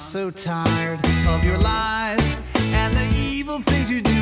so tired of your lies and the evil things you do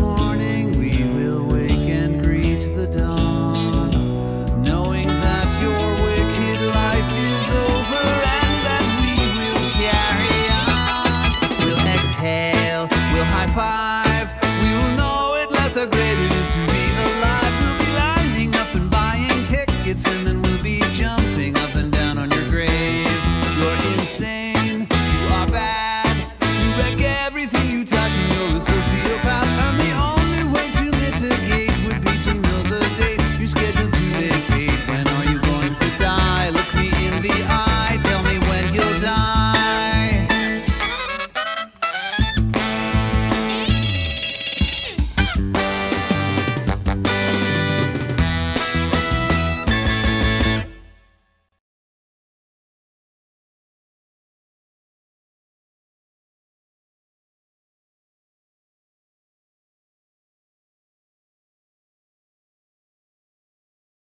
morning we will wake and greet the dawn, knowing that your wicked life is over and that we will carry on. We'll exhale, we'll high five, we will know it left a great.